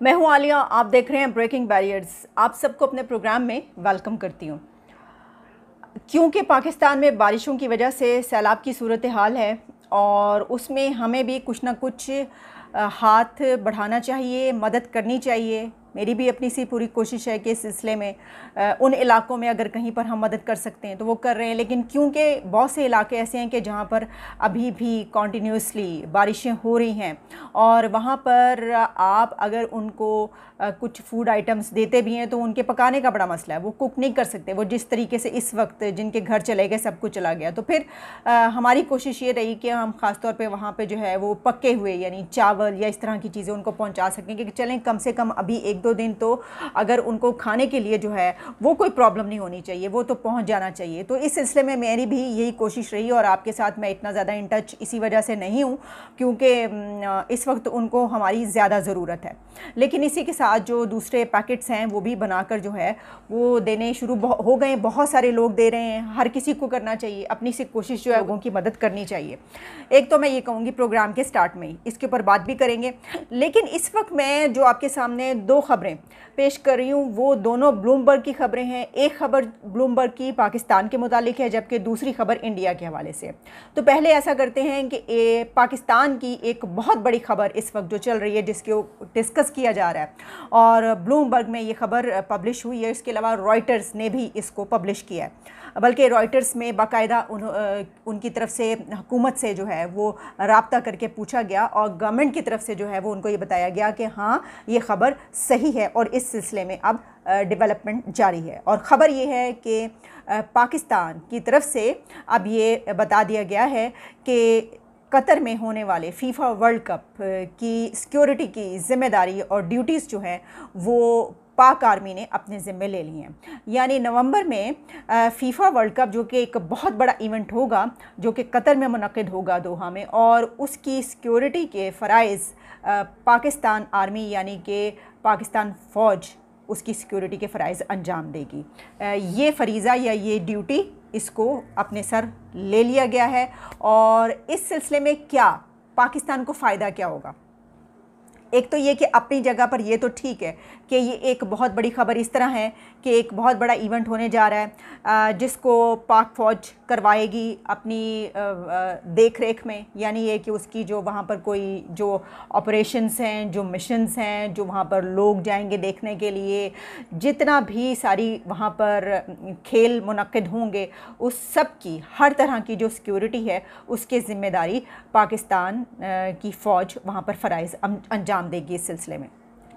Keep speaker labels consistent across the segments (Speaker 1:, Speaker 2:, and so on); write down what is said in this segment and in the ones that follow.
Speaker 1: मैं हूँ आलिया, आप देख रहे हैं ब्रेकिंग बैरियर्स आप सबको अपने प्रोग्राम में वेलकम करती हूँ। क्योंकि पाकिस्तान में बारिशों की वजह से सैलाब की सूरत हाल है और उसमें हमें भी कुछ ना कुछ हाथ बढ़ाना चाहिए, मदद करनी चाहिए। मेरी भी अपनी सी पूरी कोशिश है कि इस सिलसिले में उन इलाकों में अगर कहीं पर हम मदद कर सकते हैं तो वो कर रहे हैं। लेकिन क्योंकि बहुत से इलाके ऐसे हैं कि जहाँ पर अभी भी कॉन्टीन्यूसली बारिशें हो रही हैं और वहाँ पर आप अगर उनको कुछ फ़ूड आइटम्स देते भी हैं तो उनके पकाने का बड़ा मसला है। वो कुक नहीं कर सकते। वो जिस तरीके से इस वक्त जिनके घर चले गए सब कुछ चला गया। तो फिर आ, हमारी कोशिश ये रही कि हम ख़ास तौर पे वहाँ पर जो है वो पके हुए यानी चावल या इस तरह की चीज़ें उनको पहुँचा सकें कि चलें कम से कम अभी एक दो दिन तो अगर उनको खाने के लिए जो है, वो कोई प्रॉब्लम नहीं होनी चाहिए, वो तो पहुँच जाना चाहिए। तो इस सिलसिले में मेरी भी यही कोशिश रही और आपके साथ मैं इतना ज़्यादा इन टच इसी वजह से नहीं हूँ, क्योंकि इस वक्त उनको हमारी ज़्यादा ज़रूरत है। लेकिन इसी के साथ जो दूसरे पैकेट्स हैं, वो भी बनाकर जो है, वो देने शुरू हो गए। बहुत सारे लोग दे रहे हैं। हर किसी को करना चाहिए। अपनी से कोशिश जो है, लोगों की मदद करनी चाहिए। एक तो मैं ये कहूँगी प्रोग्राम के स्टार्ट में ही। इसके ऊपर बात भी करेंगे। लेकिन इस वक्त मैं जो आपके सामने दो खबरें। पेश कर रही हूँ वो दोनों ब्लूमबर्ग की खबरें हैं। एक खबर ब्लूमबर्ग की पाकिस्तान के मुतालिक है जबकि दूसरी खबर इंडिया के हवाले से। तो पहले ऐसा करते हैं कि ए, पाकिस्तान की एक बहुत बड़ी खबर इस वक्त जो चल रही है जिसके डिस्कस किया जा रहा है। और ब्लूमबर्ग में ये खबर पब्लिश हुई है इसके अलावा रॉयटर्स ने भी इसको पब्लिश किया है। बल्कि रॉयटर्स में बाकायदा उन, उनकी तरफ़ से हुकूमत से जो है वो रबता करके पूछा गया और गवर्नमेंट की तरफ़ से जो है वो उनको ये बताया गया कि हाँ ये खबर सही है और इस सिलसिले में अब डेवलपमेंट जारी है। और ख़बर ये है कि पाकिस्तान की तरफ़ से अब ये बता दिया गया है कि कतर में होने वाले फीफा वर्ल्ड कप की सिक्योरिटी की ज़िम्मेदारी और ड्यूटीज़ जो हैं, वो पाक आर्मी ने अपने ज़िम्मे ले लिए हैं। यानी नवंबर में फ़ीफ़ा वर्ल्ड कप जो कि एक बहुत बड़ा इवेंट होगा, जो कि कतर में मनद होगा दोहा में, और उसकी सिक्योरिटी के फ़रज़ पाकिस्तान आर्मी यानी कि पाकिस्तान फ़ौज उसकी सिक्योरिटी के फ़रज़ अंजाम देगी। ये फरीज़ा या ये ड्यूटी इसको अपने सर ले लिया गया है और इस सिलसिले में क्या पाकिस्तान को फ़ायदा क्या होगा? एक तो ये कि अपनी जगह पर ये तो ठीक है कि ये एक बहुत बड़ी खबर इस तरह है कि एक बहुत बड़ा इवेंट होने जा रहा है जिसको पाक फ़ौज करवाएगी अपनी देख रेख में। यानी ये कि उसकी जो वहाँ पर कोई जो ऑपरेशंस हैं, जो मिशंस हैं, जो वहाँ पर लोग जाएँगे देखने के लिए, जितना भी सारी वहाँ पर खेल मुनद होंगे, उस सब की, हर तरह की जो सिक्योरिटी है, उसकी ज़िम्मेदारी पाकिस्तान की फ़ौज वहाँ पर फ़रज़ अंजाम देगी इस सिलसिले में।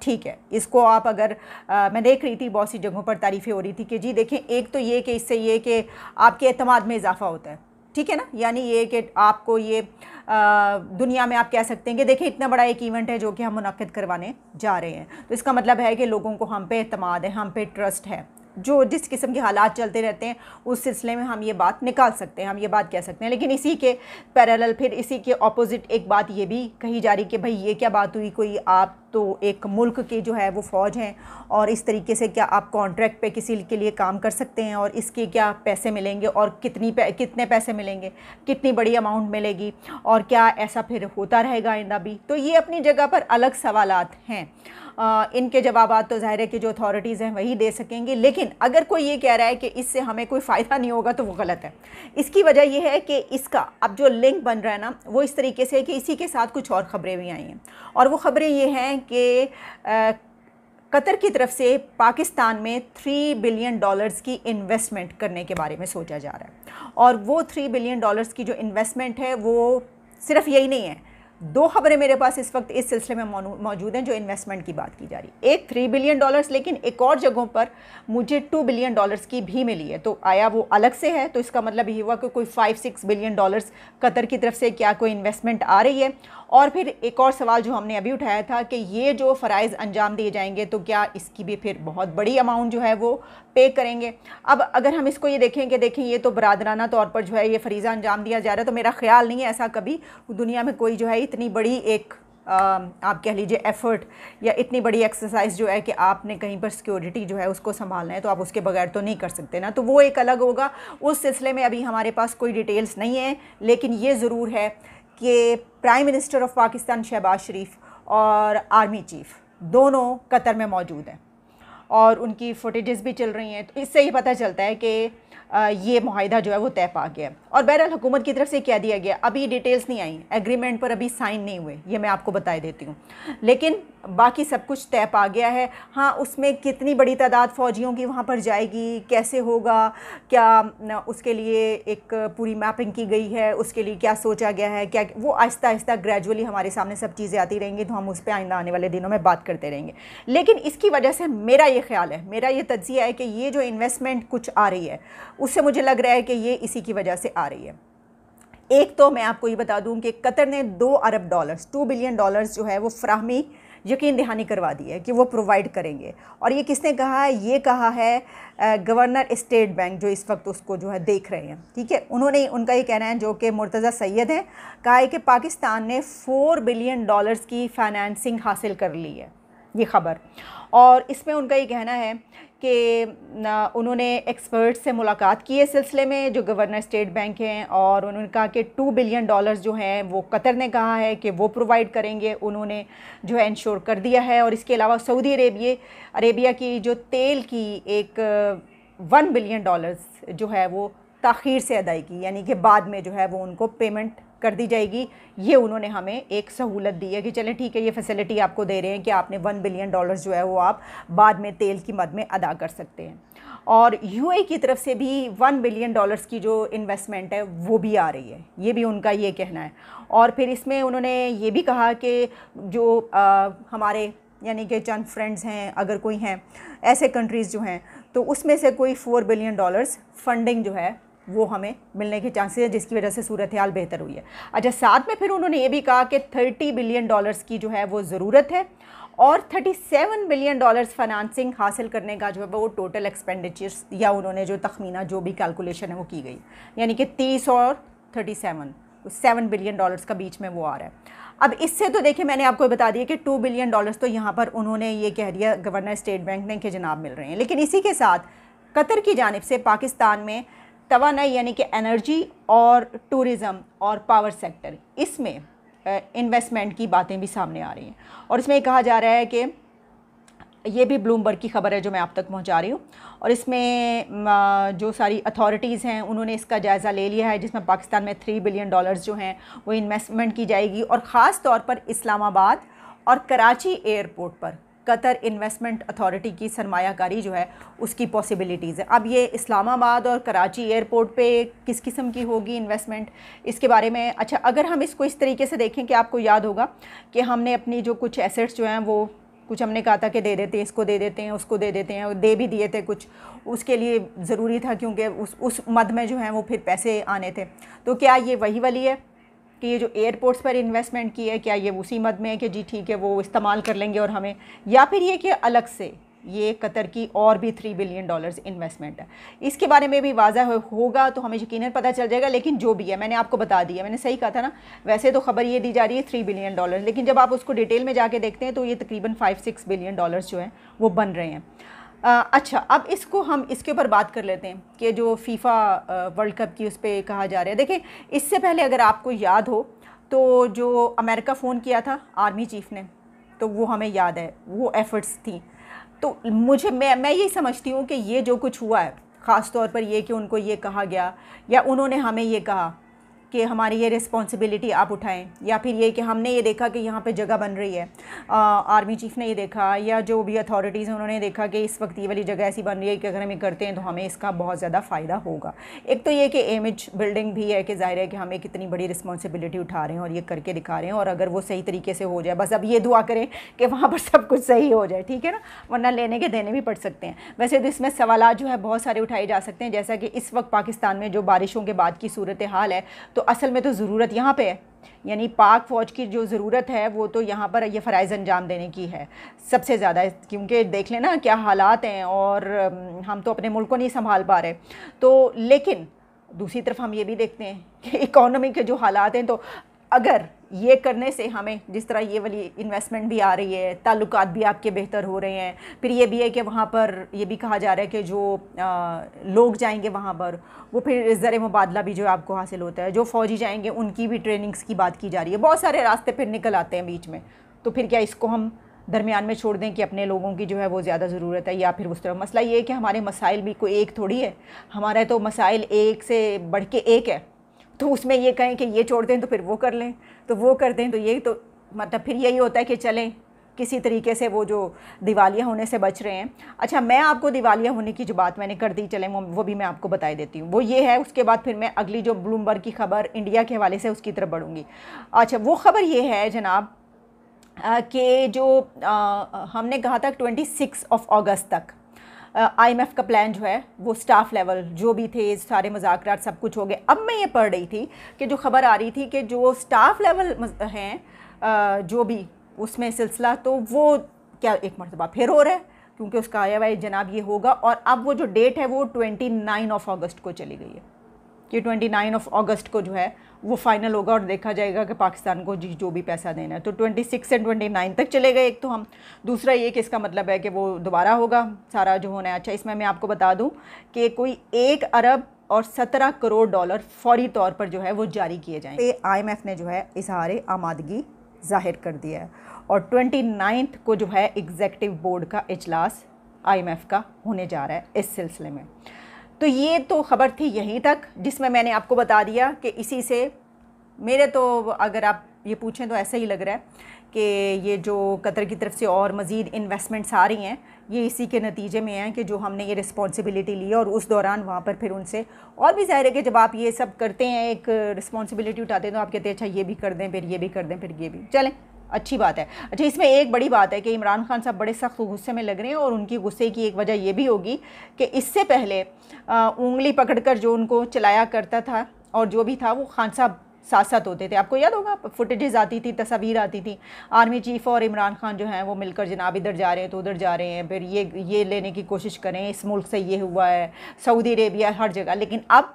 Speaker 1: ठीक है इसको आप अगर आ, मैं देख रही थी बहुत सी जगहों पर तारीफ़ें हो रही थी कि जी देखें एक तो ये कि इससे ये कि आपके अतमाद में इजाफ़ा होता है। ठीक है ना? यानी ये कि आपको ये आ, दुनिया में आप कह सकते हैं कि देखिए इतना बड़ा एक इवेंट है जो कि हम मुनद करवाने जा रहे हैं। तो इसका मतलब है कि लोगों को हम पे अतमाद है हम पे ट्रस्ट है। जो जिस किस्म के हालात चलते रहते हैं उस सिलसिले में हम ये बात निकाल सकते हैं हम ये बात कह सकते हैं। लेकिन इसी के पैरेलल फिर इसी के ऑपोजिट एक बात ये भी कही जा रही कि भाई ये क्या बात हुई? कोई आप तो एक मुल्क के जो है वो फ़ौज हैं और इस तरीके से क्या आप कॉन्ट्रैक्ट पे किसी के लिए काम कर सकते हैं और इसके क्या पैसे मिलेंगे और कितनी पे, कितने पैसे मिलेंगे? कितनी बड़ी अमाउंट मिलेगी? और क्या ऐसा फिर होता रहेगा आइंदा भी? तो ये अपनी जगह पर अलग सवालात हैं। इनके जवाब तो ज़ाहिर है कि जो अथॉरिटीज़ हैं वही दे सकेंगी। लेकिन अगर कोई ये कह रहा है कि इससे हमें कोई फ़ायदा नहीं होगा तो वो गलत है। इसकी वजह यह है कि इसका अब जो लिंक बन रहा है ना, वो इस तरीके से है कि इसी के साथ कुछ और ख़बरें भी आई हैं। और वो ख़बरें ये हैं कि कतर की तरफ़ से पाकिस्तान में थ्री बिलियन डॉलर्स की इन्वेस्टमेंट करने के बारे में सोचा जा रहा है। और वो थ्री बिलियन डॉलर्स की जो इन्वेस्टमेंट है, वो सिर्फ़ यही नहीं है दो खबरें मेरे पास इस वक्त इस सिलसिले में मौजूद हैं जो इन्वेस्टमेंट की बात की जा रही है। एक थ्री बिलियन डॉलर्स लेकिन एक और जगहों पर मुझे टू बिलियन डॉलर्स की भी मिली है। तो आया वो अलग से है तो इसका मतलब ये हुआ कि कोई five six billion dollars Qatar की तरफ़ से क्या कोई इन्वेस्टमेंट आ रही है? और फिर एक और सवाल जो हमने अभी उठाया था कि ये जो फ़रज़ अंजाम दिए जाएँगे तो क्या इसकी भी फिर बहुत बड़ी अमाउंट जो है वो पे करेंगे? अब अगर हम इसको ये देखें कि देखें, ये तो बरदराना तौर पर जो है ये फरीज़ा अंजाम दिया जा रहा है तो मेरा ख्याल नहीं है ऐसा कभी दुनिया में कोई जो है इतनी बड़ी एक आ, आप कह लीजिए एफ़र्ट या इतनी बड़ी एक्सरसाइज जो है कि आपने कहीं पर सिक्योरिटी जो है उसको संभालना है तो आप उसके बगैर तो नहीं कर सकते ना। तो वो एक अलग होगा। उस सिलसिले में अभी हमारे पास कोई डिटेल्स नहीं है लेकिन ये ज़रूर है कि prime minister of Pakistan Shahbaz Sharif और आर्मी चीफ़ दोनों कतर में मौजूद हैं। और उनकी फुटेजेस भी चल रही हैं तो इससे ही पता चलता है कि ये माहिदा जो है वो तय पा गया और बहरहाल हुकूमत की तरफ़ से क्या दिया गया, अभी डिटेल्स नहीं आई एग्रीमेंट पर अभी साइन नहीं हुए, ये मैं आपको बता देती हूँ। लेकिन बाकी सब कुछ तय पा गया है हाँ उसमें कितनी बड़ी तादाद फ़ौजियों की वहाँ पर जाएगी, कैसे होगा, क्या उसके लिए एक पूरी मैपिंग की गई है, उसके लिए क्या सोचा गया है, क्या, वो आहिस्ता आहिस्ता ग्रेजुअली हमारे सामने सब चीज़ें आती रहेंगी तो हम उस पर आइंदा आने वाले दिनों में बात करते रहेंगे। लेकिन इसकी वजह से मेरा ये ख्याल है। मेरा ये तजिया है कि ये जो इन्वेस्टमेंट कुछ आ रही है, उससे मुझे लग रहा है कि ये इसी की वजह से आ रही है। एक तो मैं आपको ये बता दूँ कि कतर ने दो अरब डॉलर्स टू बिलियन डॉलर्स जो है वो फ्राहमी यकीन दहानी करवा दी है कि वो प्रोवाइड करेंगे। और ये किसने कहा है? ये कहा है गवर्नर स्टेट बैंक जो इस वक्त उसको जो है देख रहे हैं। ठीक है? उन्होंने उनका ये कहना है जो कि मुर्तज़ा सैयद है, कहा है कि पाकिस्तान ने फ़ोर बिलियन डॉलर्स की फ़ाइनेंसिंग हासिल कर ली है। ये ख़बर। और इसमें उनका ये कहना है कि उन्होंने एक्सपर्ट से मुलाकात की है सिलसिले में, जो गवर्नर स्टेट बैंक हैं, और उन्होंने कहा कि टू बिलियन डॉलर्स जो हैं, वो कतर ने कहा है कि वो प्रोवाइड करेंगे, उन्होंने जो है इंश्योर कर दिया है। और इसके अलावा सऊदी अरेबिया अरेबिया की जो तेल की एक वन बिलियन डॉलर्स जो है वो ताख़ीर से अदायगी, यानी कि बाद में जो है वो उनको पेमेंट कर दी जाएगी। ये उन्होंने हमें एक सहूलत दी है कि चलें ठीक है ये फैसिलिटी आपको दे रहे हैं कि आपने वन बिलियन डॉलर्स जो है वो आप बाद में तेल की मद में अदा कर सकते हैं। और यूए की तरफ़ से भी वन बिलियन डॉलर्स की जो इन्वेस्टमेंट है वो भी आ रही है। ये भी उनका ये कहना है। और फिर इसमें उन्होंने ये भी कहा कि जो आ, हमारे यानी कि चंद फ्रेंड्स हैं अगर कोई हैं ऐसे कंट्रीज़ जो हैं तो उसमें से कोई फ़ोर बिलियन डॉलर्स फंडिंग जो है वो हमें मिलने के चांसेस है, जिसकी वजह से सूरत हाल बेहतर हुई है। अच्छा साथ में फिर उन्होंने ये भी कहा कि थर्टी बिलियन डॉलर्स की जो है वो ज़रूरत है और 37 बिलियन डॉलर्स फाइनेंसिंग हासिल करने का जो है वो टोटल एक्सपेंडिचर्स या उन्होंने जो तखमीना, जो भी कैलकुलेशन है वो की गई। यानी कि 30 और 37 सेवन बिलियन डॉलर्स का बीच में वो आ रहा है। अब इससे तो देखिए, मैंने आपको बता दिया कि टू बिलियन डॉलर्स तो यहाँ पर उन्होंने ये कह दिया, गवर्नर स्टेट बैंक ने कि जनाब मिल रहे हैं। लेकिन इसी के साथ कतर की जानब से पाकिस्तान में तोानाई यानी कि एनर्जी और टूरिज़म और पावर सेक्टर इसमें इन्वेस्टमेंट की बातें भी सामने आ रही हैं। और इसमें कहा जा रहा है कि ये भी ब्लूमबर्ग की खबर है जो मैं आप तक पहुँचा रही हूँ। और इसमें जो सारी अथॉरिटीज़ हैं, उन्होंने इसका जायज़ा ले लिया है, जिसमें पाकिस्तान में थ्री बिलियन डॉलर्स जो हैं, वो इन्वेस्टमेंट की जाएगी। और ख़ास तौर पर इस्लामाबाद और कराची एयरपोर्ट पर। कतर इन्वेस्टमेंट अथॉरिटी की सरमायाकारी जो है, उसकी पॉसिबिलिटीज़ है। अब ये इस्लामाबाद और कराची एयरपोर्ट पे किस किस्म की होगी इन्वेस्टमेंट इसके बारे में अच्छा अगर हम इसको इस तरीके से देखें कि आपको याद होगा कि हमने अपनी जो कुछ एसेट्स जो हैं, वो कुछ हमने कहा था कि दे देते हैं, इसको दे देते हैं, उसको दे देते हैं, दे भी दिए थे कुछ। उसके लिए ज़रूरी था क्योंकि उस उस मद में जो है, वो फिर पैसे आने थे। तो क्या ये वही वाली है? कि ये जो एयरपोर्ट्स पर इन्वेस्टमेंट की है, क्या ये उसी मद में है कि जी ठीक है, वो इस्तेमाल कर लेंगे और हमें, या फिर ये कि अलग से ये कतर की और भी थ्री बिलियन डॉलर्स इन्वेस्टमेंट है। इसके बारे में भी वाजह होगा तो हमें यकीन पता चल जाएगा, लेकिन जो भी है, मैंने आपको बता दिया, मैंने सही कहा था ना, वैसे तो खबर ये दी जा रही है थ्री बिलियन डॉलर लेकिन जब आप उसको डिटेल में जाके देखते हैं तो ये तकरीबन फाइव सिक्स बिलियन डॉलर्स जो हैं, वो बन रहे हैं। आ, अच्छा अब इसको हम इसके ऊपर बात कर लेते हैं कि जो फीफा वर्ल्ड कप की उस पर कहा जा रहा है। देखिए इससे पहले अगर आपको याद हो तो जो अमेरिका फ़ोन किया था आर्मी चीफ़ ने तो वो हमें याद है वो एफ़र्ट्स थी। तो मुझे मैं मैं यही समझती हूँ कि ये जो कुछ हुआ है ख़ास तौर पर ये कि उनको ये कहा गया या उन्होंने हमें ये कहा कि हमारी ये रिस्पॉन्सिबिलिटी आप उठाएँ या फिर ये कि हमने ये देखा कि यहाँ पे जगह बन रही है। आ, आर्मी चीफ़ ने ये देखा या जो भी अथॉरिटीज़ हैं उन्होंने देखा कि इस वक्त ये वाली जगह ऐसी बन रही है कि अगर हम ये करते हैं तो हमें इसका बहुत ज़्यादा फ़ायदा होगा। एक तो ये कि इमेज बिल्डिंग भी है कि ज़ाहिर है कि हमें कितनी बड़ी रिस्पॉन्सिबिलिटी उठा रहे हैं और ये करके दिखा रहे हैं और अगर वो सही तरीके से हो जाए बस अब ये दुआ करें कि वहाँ पर सब कुछ सही हो जाए ठीक है ना? वरना लेने के देने भी पड़ सकते हैं। वैसे तो इसमें सवाल जो है बहुत सारे उठाए जा सकते हैं जैसा कि इस वक्त पाकिस्तान में जो बारिशों के बाद की सूरत हाल है तो असल में तो ज़रूरत यहाँ पे है। यानी पाक फ़ौज की जो ज़रूरत है, वो तो यहाँ पर ये फ़रज़ अंजाम देने की है। सबसे ज़्यादा क्योंकि देख लेना क्या हालात हैं और हम तो अपने मुल्क को नहीं संभाल पा रहे। तो लेकिन दूसरी तरफ़ हम ये भी देखते हैं कि इकोनॉमी के जो हालात हैं तो अगर ये करने से हमें जिस तरह ये वाली इन्वेस्टमेंट भी आ रही है ताल्लुक भी आपके बेहतर हो रहे हैं फिर ये भी है कि वहाँ पर ये भी कहा जा रहा है कि जो आ, लोग जाएँगे वहाँ पर वो फिर ज़र मुबादला भी जो आपको हासिल होता है जो फ़ौजी जाएँगे उनकी भी ट्रेनिंग्स की बात की जा रही है। बहुत सारे रास्ते फिर निकल आते हैं बीच में। तो फिर क्या इसको हम दरमियान में छोड़ दें कि अपने लोगों की जो है वो ज़्यादा ज़रूरत है या फिर उस तरह? मसला ये है कि हमारे मसाइल भी कोई एक थोड़ी है। हमारा तो मसाइल एक से बढ़ के एक है। तो उसमें ये कहें कि ये छोड़ दें तो फिर वो कर लें। तो वो कर दें तो यही तो मतलब फिर यही होता है कि चलें किसी तरीके से वो जो दिवालिया होने से बच रहे हैं। अच्छा मैं आपको दिवालिया होने की जो बात मैंने कर दी चले वो वो भी मैं आपको बताई देती हूँ। वो ये है उसके बाद फिर मैं अगली जो ब्लूमबर्ग की खबर इंडिया के हवाले से उसकी तरफ़ बढ़ूँगी। अच्छा वो ख़बर ये है जनाब कि जो आ, हमने कहा था ट्वेंटी सिक्स ऑफ़ अगस्त तक। आईएमएफ का प्लान जो है, वो स्टाफ लेवल जो भी थे, सारे मज़ाक सब कुछ हो गए। अब मैं ये पढ़ रही थी कि जो खबर आ रही थी कि जो स्टाफ लेवल हैं जो भी, उसमें सिलसिला तो वो क्या एक मरतबा फिर हो रहा है? क्योंकि उसका आया हुआ जनाब ये होगा, और अब वो जो डेट है, वो ट्वेंटी नाइन ऑफ़ अगस्त को चली गई है। कि ट्वेंटी नाइन ऑफ़ अगस्त को जो है, वो फाइनल होगा और देखा जाएगा कि पाकिस्तान को जी, जो भी पैसा देना है। तो ट्वेंटी सिक्स से ट्वेंटी नाइन तक चले गए एक तो हम। दूसरा ये कि इसका मतलब है कि वो दोबारा होगा, सारा जो होना है। अच्छा इसमें मैं आपको बता दूँ कि कोई एक अरब और सत्रह करोड़ डॉलर फौरी तौर पर जो है, वो जारी किए जाएँगे आई ने जो है इजहार आमादगी ज़ाहिर कर दिया है। और ट्वेंटी को जो है एग्जेक्टिव बोर्ड का इजलास आईएमएफ का होने जा रहा है इस सिलसिले में। तो ये तो ख़बर थी यहीं तक, जिसमें मैंने आपको बता दिया कि इसी से मेरे तो अगर आप ये पूछें तो ऐसा ही लग रहा है कि ये जो कतर की तरफ़ से और मज़ीद इन्वेस्टमेंट्स आ रही हैं, ये इसी के नतीजे में हैं कि जो हमने ये रिस्पॉन्सिबिलिटी ली और उस दौरान वहाँ पर फिर उनसे और भी ज़ाहिर है कि जब आप ये सब करते हैं, एक रिस्पॉन्सिबिलिटी उठाते हैं तो आप कहते हैं अच्छा ये भी कर दें, फिर ये भी कर दें, फिर ये भी। चलें। अच्छी बात है। अच्छा इसमें एक बड़ी बात है कि इमरान खान साहब बड़े सख्त गुस्से में लग रहे हैं और उनकी गुस्से की एक वजह यह भी होगी कि इससे पहले उंगली पकड़कर जो उनको चलाया करता था और जो भी था, वो खान साहब साथ साथ होते थे। आपको याद होगा, फुटेजेस आती थी, तस्वीर आती थी, आर्मी चीफ़ और इमरान खान जो हैं, वो मिलकर जनाब इधर जा रहे हैं तो उधर जा रहे हैं, फिर ये ये लेने की कोशिश करें, इस मुल्क से ये हुआ है, सऊदी अरेबिया हर जगह। लेकिन अब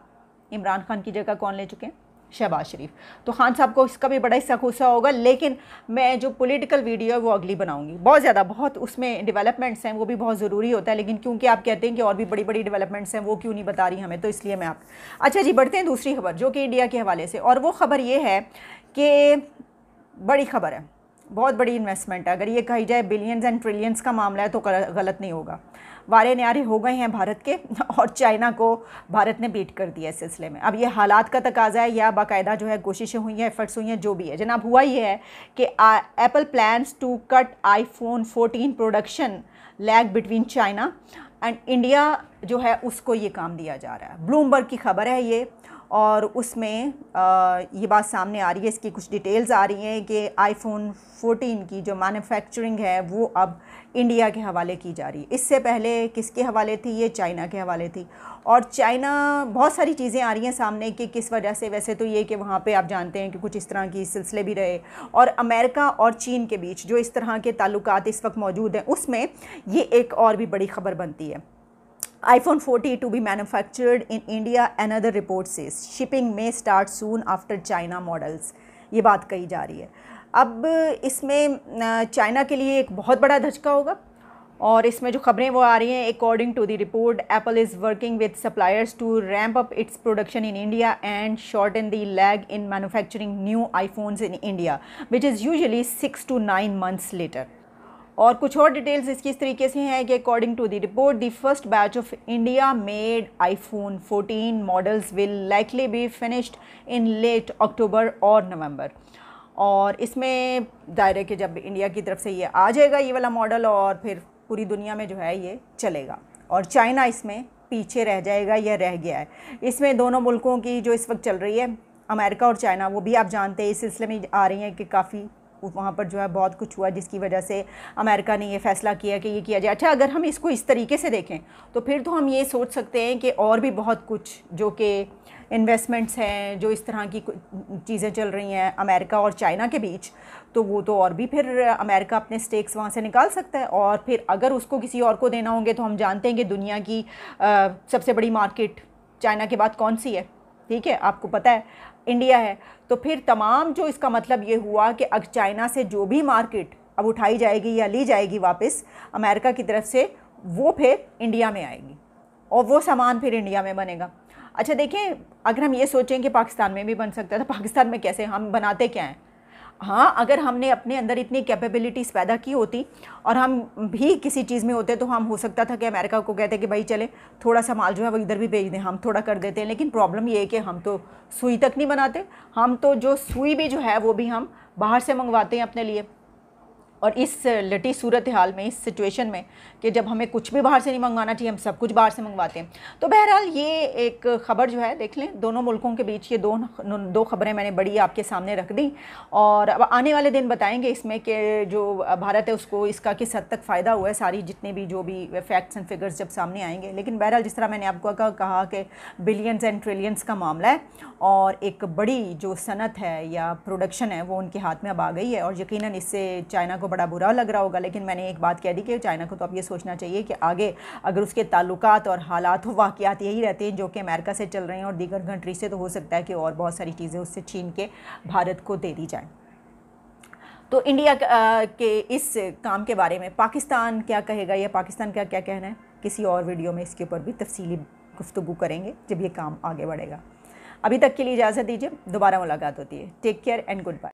Speaker 1: इमरान खान की जगह कौन ले चुके हैं? शहबाज शरीफ। तो खान साहब को इसका भी बड़ा हिस्सा खुशा होगा, लेकिन मैं जो पॉलिटिकल वीडियो है वो अगली बनाऊँगी। बहुत ज़्यादा, बहुत उसमें डेवलपमेंट्स हैं, वो भी बहुत ज़रूरी होता है, लेकिन क्योंकि आप कहते हैं कि और भी बड़ी बड़ी डेवलपमेंट्स हैं, वो क्यों नहीं बता रही हमें तो इसलिए मैं आप अच्छा जी, बढ़ते हैं दूसरी खबर, जो कि इंडिया के हवाले से। और वो ख़बर ये है कि बड़ी खबर है, बहुत बड़ी इन्वेस्टमेंट है। अगर ये कही जाए बिलियंस एंड ट्रिलियंस का मामला है तो गलत नहीं होगा। वारे न्यारे हो गए हैं भारत के, और चाइना को भारत ने बीट कर दिया इस सिलसिले में। अब ये हालात का तकाजा है, या बाकायदा जो है कोशिशें हुई हैं एफर्ट्स हुई हैं, जो भी है। जनाब, हुआ ये है कि Apple plans to cut iPhone 14 production lag between China and India जो है, उसको ये काम दिया जा रहा है। ब्लूमबर्ग की खबर है ये और उसमें ये बात सामने आ रही है, इसकी कुछ डिटेल्स आ रही हैं कि आईफोन 14 की जो मैन्युफैक्चरिंग है, वो अब इंडिया के हवाले की जा रही है। इससे पहले किसके हवाले थी? ये चाइना के हवाले थी। और चाइना बहुत सारी चीज़ें आ रही हैं सामने कि किस वजह से, वैसे तो ये कि वहाँ पे आप जानते हैं कि कुछ इस तरह की सिलसिले भी रहे। और अमेरिका और चीन के बीच जो इस तरह के ताल्लुकात इस वक्त मौजूद हैं, उसमें ये एक और भी बड़ी खबर बनती है। iPhone 40 to be manufactured in India, another report says shipping may start soon after China models. ये बात कही जा रही है। अब इसमें चाइना के लिए एक बहुत बड़ा धचका होगा और इसमें जो खबरें वो आ रही हैं according to the report Apple is working with suppliers to ramp up its production in India and shorten the lag in manufacturing new iPhones in India which is usually six to nine months later और कुछ और details इसकी इस तरीके से हैं कि according to the report the first batch of India made iPhone 14 models will likely be finished in late October और नवंबर और इसमें दायरे के जब इंडिया की तरफ़ से ये आ जाएगा ये वाला मॉडल और फिर पूरी दुनिया में जो है ये चलेगा। और चाइना इसमें पीछे रह जाएगा या रह गया है। इसमें दोनों मुल्कों की जो इस वक्त चल रही है अमेरिका और चाइना वो भी आप जानते हैं, इस सिलसिले में आ रही हैं कि काफ़ी वहाँ पर जो है बहुत कुछ हुआ जिसकी वजह से अमेरिका ने ये फ़ैसला किया कि ये किया जाए। अच्छा अगर हम इसको इस तरीके से देखें तो फिर तो हम ये सोच सकते हैं कि और भी बहुत कुछ जो कि इन्वेस्टमेंट्स हैं जो इस तरह की चीज़ें चल रही हैं अमेरिका और चाइना के बीच तो वो तो और भी फिर अमेरिका अपने स्टेक्स वहाँ से निकाल सकता है। और फिर अगर उसको किसी और को देना होंगे तो हम जानते हैं कि दुनिया की आ, सबसे बड़ी मार्केट चाइना के बाद कौन सी है। ठीक है, आपको पता है इंडिया है। तो फिर तमाम जो इसका मतलब ये हुआ कि अब चाइना से जो भी मार्केट अब उठाई जाएगी या ली जाएगी वापस अमेरिका की तरफ़ से वो फिर इंडिया में आएगी और वो सामान फिर इंडिया में बनेगा। अच्छा देखिए, अगर हम ये सोचें कि पाकिस्तान में भी बन सकता है तो पाकिस्तान में कैसे, हम बनाते क्या हैं? हाँ अगर हमने अपने अंदर इतनी कैपेबिलिटीज़ पैदा की होती और हम भी किसी चीज़ में होते तो हम, हो सकता था कि अमेरिका को कहते कि भाई चले, थोड़ा सा माल जो है वो इधर भी भेज दें, हम थोड़ा कर देते हैं। लेकिन प्रॉब्लम ये है कि हम तो सुई तक नहीं बनाते, हम तो जो सुई भी जो है वो भी हम बाहर से मंगवाते हैं अपने लिए। और इस लटी सूरत हाल में, इस सिचुएशन में कि जब हमें कुछ भी बाहर से नहीं मंगवाना चाहिए, हम सब कुछ बाहर से मंगवाते हैं। तो बहरहाल ये एक ख़बर जो है, देख लें, दोनों मुल्कों के बीच ये दो दो खबरें मैंने बड़ी आपके सामने रख दी और अब आने वाले दिन बताएँगे इसमें कि जो भारत है, उसको इसका किस हद तक फ़ायदा हुआ है, सारी जितने भी जो भी फैक्ट्स एंड फिगर्स जब सामने आएँगे। लेकिन बहरहाल जिस तरह मैंने आपको कहा कि बिलियंस एंड ट्रिलियंस का मामला है और एक बड़ी जो सनत है या प्रोडक्शन है, वो उनके हाथ में अब आ गई है और यकीन इससे चाइना को बड़ा बुरा लग रहा होगा, लेकिन मैंने एक बात कह दी कि चाइना को तो अब ये सोचना चाहिए कि आगे अगर उसके ताल्लुकात और हालात वाक़ात यही रहते हैं जो कि अमेरिका से चल रहे हैं और दीगर कंट्री से तो हो सकता है कि और बहुत सारी चीज़ें उससे छीन के भारत को दे दी जाएँ। तो इंडिया के इस काम के बारे में पाकिस्तान क्या कहेगा या पाकिस्तान का क्या कहना है? किसी और वीडियो में इसके ऊपर भी तफसीली गुफ्तु करेंगे, जब ये काम आगे बढ़ेगा। अभी तक के लिए इजाज़त दीजिए, दोबारा मुलाकात होती है। Take care and goodbye